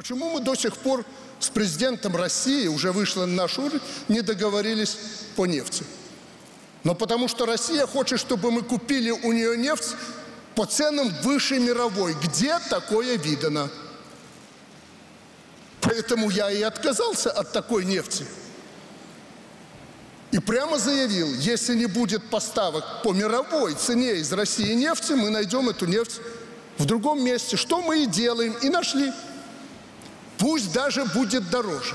Почему мы до сих пор с президентом России, уже вышло на наш уровень, не договорились по нефти? Но потому что Россия хочет, чтобы мы купили у нее нефть по ценам выше мировой. Где такое видано? Поэтому я и отказался от такой нефти. И прямо заявил, если не будет поставок по мировой цене из России нефти, мы найдем эту нефть в другом месте. Что мы и делаем, и нашли. Пусть даже будет дороже.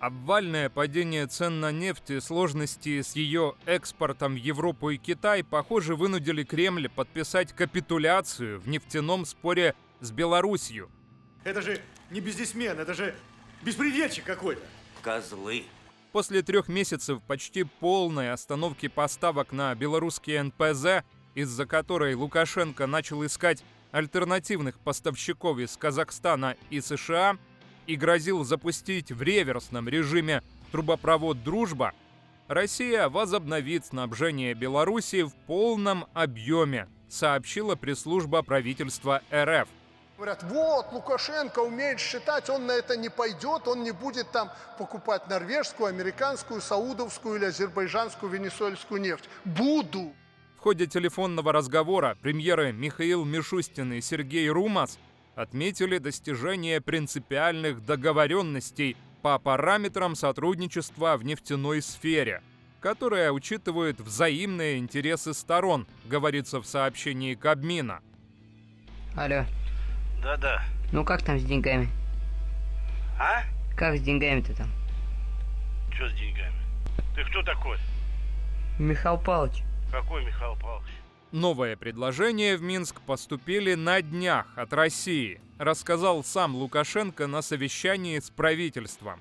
Обвальное падение цен на нефть и сложности с ее экспортом в Европу и Китай, похоже, вынудили Кремль подписать капитуляцию в нефтяном споре с Белоруссией. Это же не бизнесмен, это же беспредельщик какой-то. Козлы. После трех месяцев почти полной остановки поставок на белорусские НПЗ, из-за которой Лукашенко начал искать альтернативных поставщиков из Казахстана и США, и грозил запустить в реверсном режиме трубопровод «Дружба», Россия возобновит снабжение Беларуси в полном объеме, сообщила пресс-служба правительства РФ. Говорят, вот, Лукашенко умеет считать, он на это не пойдет, он не будет там покупать норвежскую, американскую, саудовскую или азербайджанскую, венесуэльскую нефть. Буду. В ходе телефонного разговора премьеры Михаил Мишустин и Сергей Румас отметили достижение принципиальных договоренностей по параметрам сотрудничества в нефтяной сфере, которые учитывают взаимные интересы сторон, говорится в сообщении Кабмина. Алло. Да-да. Ну как там с деньгами? А? Как с деньгами-то там? Что с деньгами? Ты кто такой? Михаил Павлович. Какой Михаил Павлович? Новые предложения в Минск поступили на днях от России, рассказал сам Лукашенко на совещании с правительством.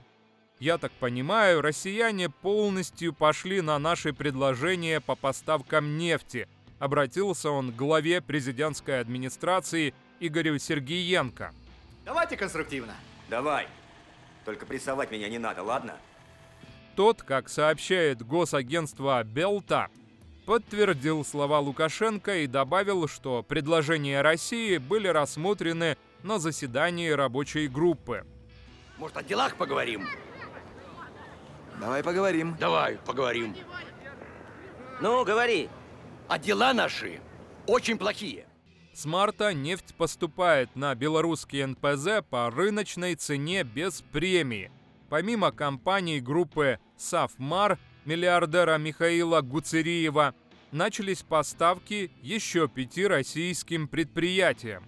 Я так понимаю, россияне полностью пошли на наши предложения по поставкам нефти, обратился он к главе президентской администрации Игорю Сергеенко. Давайте конструктивно. Давай. Только прессовать меня не надо, ладно? Тот, как сообщает госагентство Белта, подтвердил слова Лукашенко и добавил, что предложения России были рассмотрены на заседании рабочей группы. Может, о делах поговорим? Давай поговорим. Давай, поговорим. Ну, говори. А дела наши очень плохие. С марта нефть поступает на белорусские НПЗ по рыночной цене без премии. Помимо компаний группы «Сафмар», миллиардера Михаила Гуцериева, начались поставки еще пяти российским предприятиям.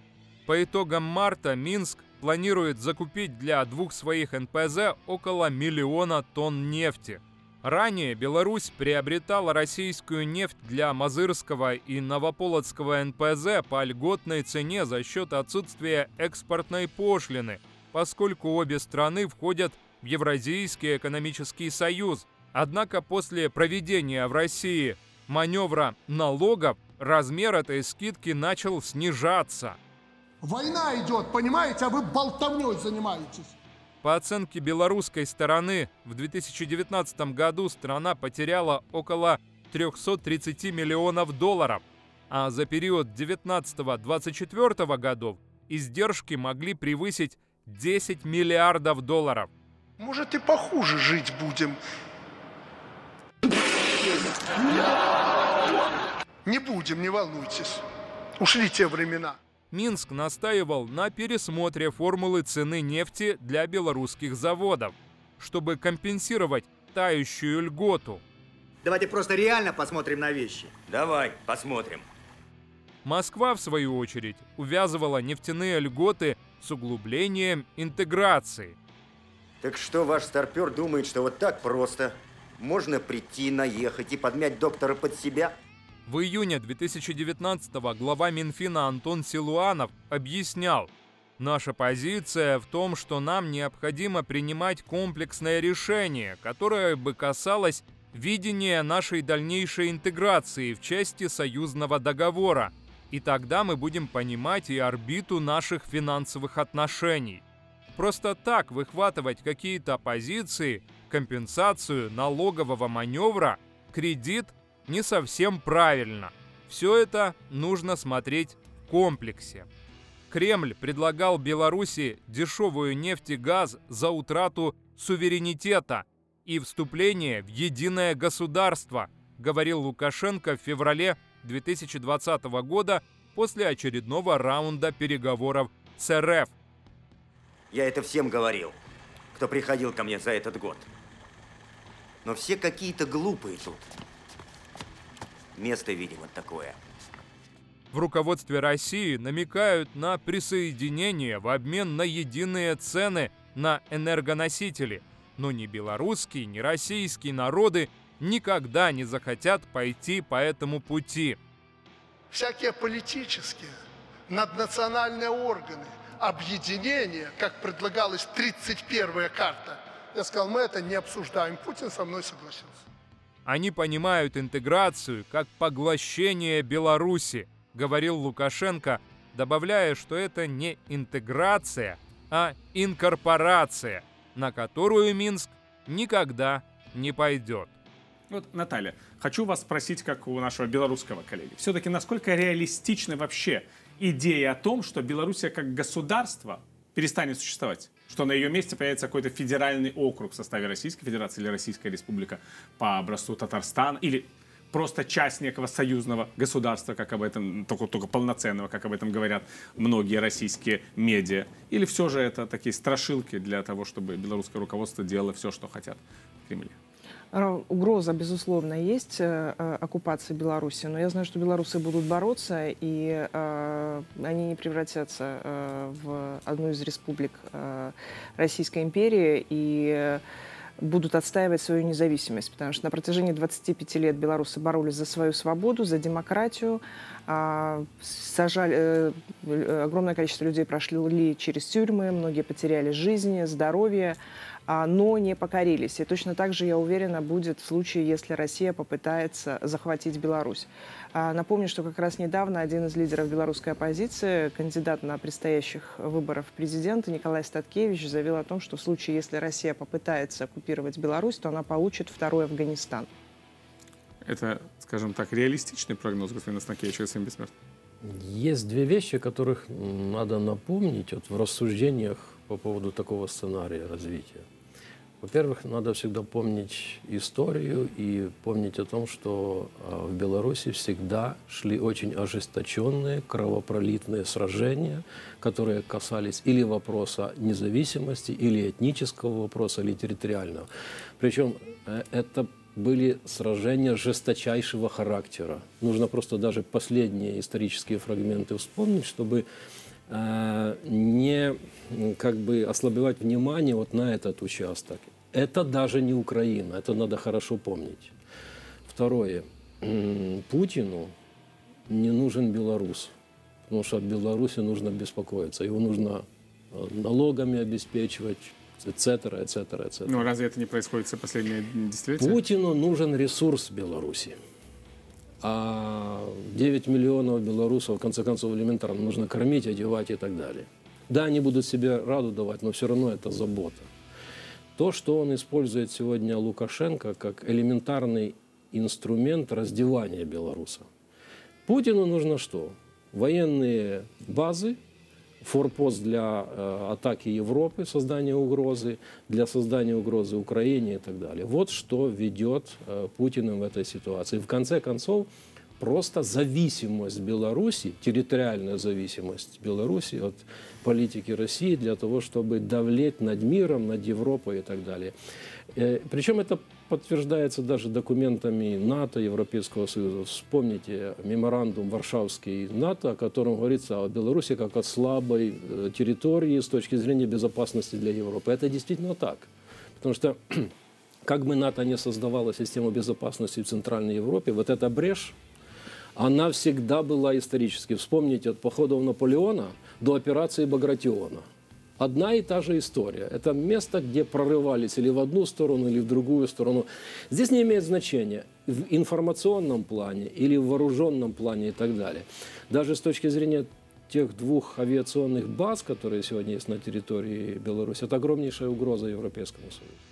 По итогам марта Минск планирует закупить для двух своих НПЗ около миллиона тонн нефти. Ранее Беларусь приобретала российскую нефть для Мазырского и Новополоцкого НПЗ по льготной цене за счет отсутствия экспортной пошлины, поскольку обе страны входят в Евразийский экономический союз. Однако после проведения в России маневра налогов размер этой скидки начал снижаться. Война идет, понимаете, а вы болтовней занимаетесь. По оценке белорусской стороны, в 2019 году страна потеряла около 330 миллионов долларов, а за период 19-24 годов издержки могли превысить 10 миллиардов долларов. Может и похуже жить будем. Не будем, не волнуйтесь. Ушли те времена. Минск настаивал на пересмотре формулы цены нефти для белорусских заводов, чтобы компенсировать тающую льготу. Давайте просто реально посмотрим на вещи. Давай, посмотрим. Москва, в свою очередь, увязывала нефтяные льготы с углублением интеграции. Так что ваш старпер думает, что вот так просто можно прийти, наехать и подмять доктора под себя? В июне 2019 глава Минфина Антон Силуанов объяснял, Наша позиция в том, что нам необходимо принимать комплексное решение, которое бы касалось видения нашей дальнейшей интеграции в части союзного договора. И тогда мы будем понимать и орбиту наших финансовых отношений. Просто так выхватывать какие-то позиции, компенсацию налогового маневра, кредит не совсем правильно. Все это нужно смотреть в комплексе. Кремль предлагал Беларуси дешевую нефть и газ за утрату суверенитета и вступление в единое государство, говорил Лукашенко в феврале 2020 года после очередного раунда переговоров с РФ. Я это всем говорил, кто приходил ко мне за этот год. Но все какие-то глупые тут. Место, видимо, такое. В руководстве России намекают на присоединение в обмен на единые цены на энергоносители. Но ни белорусские, ни российские народы никогда не захотят пойти по этому пути. Всякие политические, наднациональные органы, объединения, как предлагалась 31-я карта, я сказал, мы это не обсуждаем. Путин со мной согласился. Они понимают интеграцию как поглощение Беларуси, говорил Лукашенко, добавляя, что это не интеграция, а инкорпорация, на которую Минск никогда не пойдет. Вот, Наталья, хочу вас спросить, как у нашего белорусского коллеги. Все-таки насколько реалистична вообще идея о том, что Белоруссия как государство перестанет существовать? Что на ее месте появится какой-то федеральный округ в составе Российской Федерации или Российская Республика по образцу Татарстана или просто часть некого союзного государства, как об этом, только, только полноценного, как об этом говорят многие российские медиа? Или все же это такие страшилки для того, чтобы белорусское руководство делало все, что хотят в Кремле? Угроза, безусловно, есть э, э, оккупации Беларуси, но я знаю, что белорусы будут бороться, и э, они не превратятся в одну из республик Российской империи. И будут отстаивать свою независимость, потому что на протяжении 25 лет белорусы боролись за свою свободу, за демократию, э, сажали, э, огромное количество людей прошли через тюрьмы, многие потеряли жизни, здоровье, а, но не покорились. И точно так же, я уверена, будет в случае, если Россия попытается захватить Беларусь. А, напомню, что как раз недавно один из лидеров белорусской оппозиции, кандидат на предстоящих выборах президента Николай Статкевич заявил о том, что в случае, если Россия попытается оккупировать Беларусь, то она получит второй Афганистан. Это, скажем так, реалистичный прогноз господина Статкевича, господин Бессмертный? Есть две вещи, которых надо напомнить вот, в рассуждениях по поводу такого сценария развития. Во-первых, надо всегда помнить историю и помнить о том, что а, в Беларуси всегда шли очень ожесточенные, кровопролитные сражения, которые касались или вопроса независимости, или этнического вопроса, или территориального. Причем э, это были сражения жесточайшего характера. Нужно просто даже последние исторические фрагменты вспомнить, чтобы не как бы ослабевать внимание вот на этот участок. Это даже не Украина, это надо хорошо помнить. Второе. Путину не нужен белорус, потому что от Беларуси нужно беспокоиться. Его нужно э, налогами обеспечивать, etc., etc., etc. Ну, разве это не происходит за последние десятилетия? Путину нужен ресурс Беларуси. А 9 миллионов белорусов, в конце концов, элементарно нужно кормить, одевать и так далее. Да, они будут себе раду давать, но все равно это забота. То, что он использует сегодня Лукашенко как элементарный инструмент раздевания белоруса. Путину нужно что? Военные базы, форпост для э, атаки Европы, создания угрозы, для создания угрозы Украине и так далее. Вот что ведет э, Путин в этой ситуации. В конце концов, просто зависимость Беларуси, территориальная зависимость Беларуси от политики России для того, чтобы давлеть над миром, над Европой и так далее. Э, Причем это подтверждается даже документами НАТО, Европейского Союза. Вспомните меморандум Варшавский НАТО, о котором говорится о Беларуси как о слабой э, территории с точки зрения безопасности для Европы. Это действительно так. Потому что как бы НАТО не создавало систему безопасности в Центральной Европе, вот эта брешь, она всегда была исторически. Вспомните от походов Наполеона до операции Багратиона. Одна и та же история. Это место, где прорывались или в одну сторону, или в другую сторону. Здесь не имеет значения в информационном плане или в вооруженном плане и так далее. Даже с точки зрения тех двух авиационных баз, которые сегодня есть на территории Беларуси, это огромнейшая угроза Европейскому Союзу.